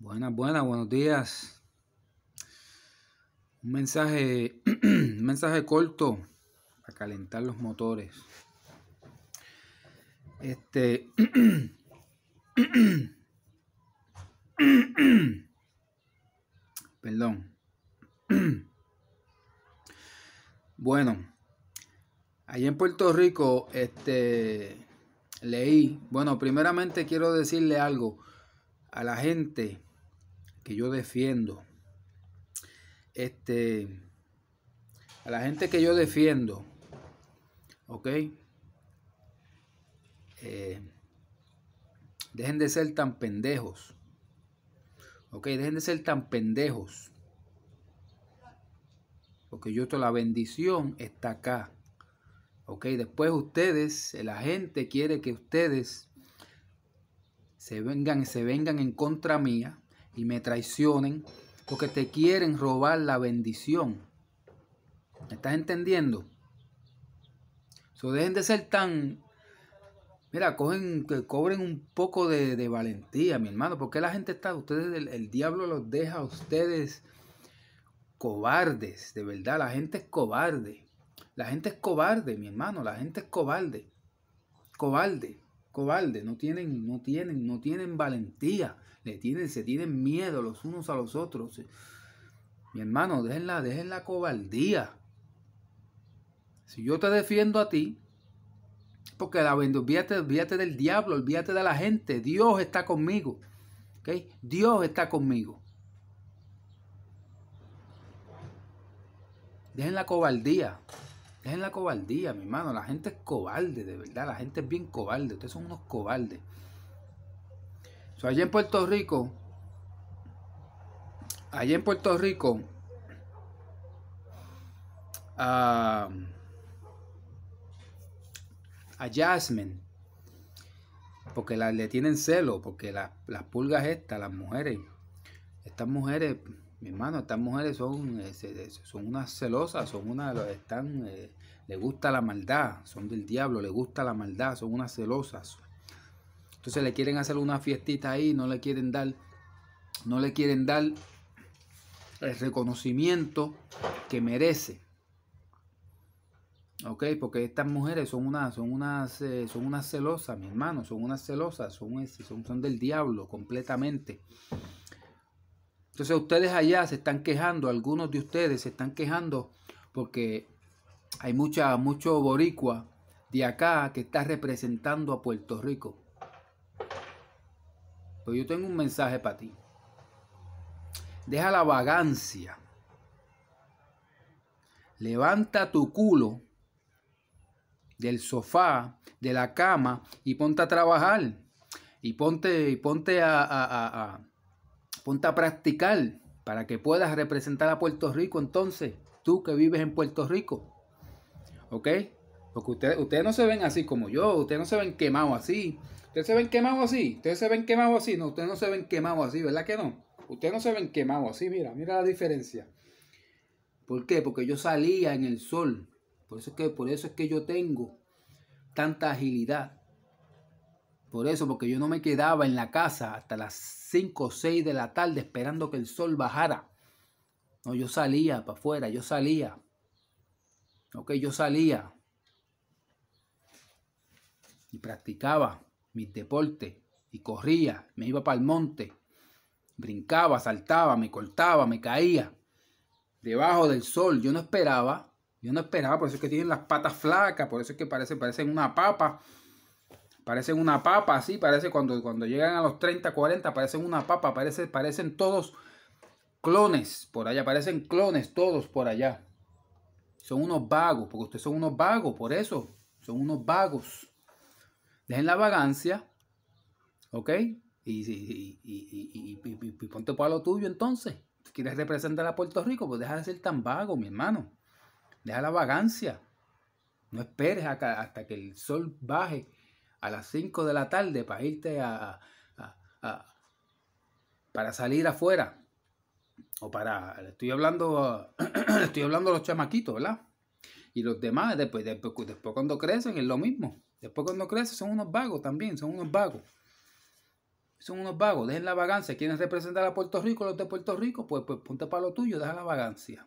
Buenas, buenas, buenos días. Un mensaje, un mensaje corto para calentar los motores. Este. Perdón. Bueno, allá en Puerto Rico, este, leí, bueno, primeramente quiero decirle algo a la gente que yo defiendo. Este, a la gente que yo defiendo, ¿ok? Eh, dejen de ser tan pendejos. Ok, dejen de ser tan pendejos. Porque yo toda la bendición está acá. Ok, después ustedes, la gente quiere que ustedes se vengan, se vengan en contra mía y me traicionen porque te quieren robar la bendición. ¿Me estás entendiendo? So, dejen de ser tan Mira, cogen, que cobren un poco de, valentía, mi hermano, porque la gente está, ustedes, el, diablo los deja a ustedes cobardes, de verdad, la gente es cobarde. La gente es cobarde, mi hermano, la gente es cobarde. Cobarde, cobarde, no tienen, no tienen, no tienen valentía, le tienen, se tienen miedo los unos a los otros. Mi hermano, dejen la, dejen la cobardía. Si yo te defiendo a ti, porque la olvídate, olvídate del diablo, olvídate de la gente. Dios está conmigo. Dios está conmigo. Dejen la cobardía. Dejen la cobardía, mi hermano. La gente es cobarde, de verdad. La gente es bien cobarde. Ustedes son unos cobardes. allá en Puerto Rico, allá en Puerto Rico, ah, a Jasmine. Porque la, le tienen celo, porque las pulgas estas, las mujeres, estas mujeres, mi hermano, estas mujeres son, eh, son unas celosas, son unas, están, eh, le gusta la maldad, son del diablo, le gusta la maldad, son unas celosas. Entonces le quieren hacer una fiestita ahí, no le quieren dar, no le quieren dar el reconocimiento que merece. Ok, porque estas mujeres son unas, son unas, eh, son unas celosas, mi hermano, son unas celosas, son, son, son del diablo completamente. Entonces ustedes allá se están quejando, algunos de ustedes se están quejando porque hay mucha, mucho boricua de acá que está representando a Puerto Rico. Pero yo tengo un mensaje para ti. Deja la vagancia. Levanta tu culo del sofá, de la cama y ponte a trabajar. Y ponte, y ponte a, a, ponte a practicar para que puedas representar a Puerto Rico entonces, tú que vives en Puerto Rico. ¿Ok? Porque ustedes, ustedes no se ven así como yo, ustedes no se ven quemados así. Ustedes se ven quemados así, ustedes se ven quemados así, no, ustedes no se ven quemados así, ¿verdad que no? Ustedes no se ven quemados así, mira, mira la diferencia. ¿Por qué? Porque yo salía en el sol. Por eso es que, por eso es que yo tengo tanta agilidad. Por eso, porque yo no me quedaba en la casa hasta las 5 o 6 de la tarde esperando que el sol bajara. No, yo salía para afuera, yo salía. Ok, yo salía. Y practicaba mis deportes. Y corría, me iba para el monte. Brincaba, saltaba, me cortaba, me caía. Debajo del sol. Yo no esperaba yo no esperaba, por eso es que tienen las patas flacas, por eso es que parece, parecen una papa. Parecen una papa, así, parece cuando, cuando llegan a los 30, 40, parecen una papa, parece, parecen todos clones por allá, parecen clones todos por allá. Son unos vagos, porque ustedes son unos vagos, por eso, son unos vagos. Dejen la vagancia, ¿ok? Y, y, y, y ponte para lo tuyo entonces. ¿Quieres representar a Puerto Rico? Pues deja de ser tan vago, mi hermano. Deja la vagancia. No esperes hasta que el sol baje a las 5 de la tarde para irte a, para salir afuera. O para, estoy hablando, estoy hablando a los chamaquitos, ¿verdad? Y los demás, después, después, después cuando crecen es lo mismo. Después cuando crecen son unos vagos también, son unos vagos. Son unos vagos, dejen la vagancia. ¿Quieren representar a Puerto Rico? Los de Puerto Rico, pues, pues ponte para lo tuyo, deja la vagancia.